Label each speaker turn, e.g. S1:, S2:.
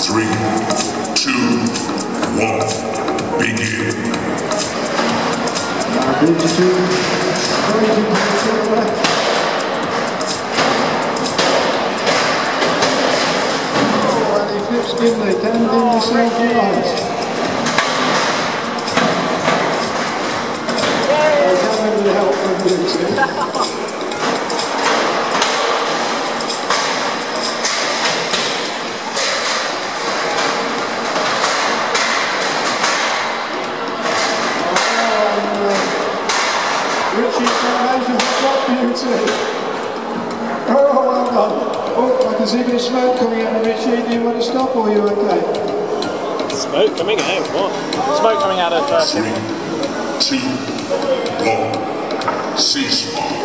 S1: Three, two, one, begin.
S2: Oh, and he flips down in the silver light. I come in you Richie, congratulations, what beauty! Oh, well done. Oh, I can see a bit of smoke coming out of Richie. Do you want to stop or are you okay?
S3: Smoke coming out. What? Smoke coming out of. Uh,
S1: Three, two, one, ceasefire.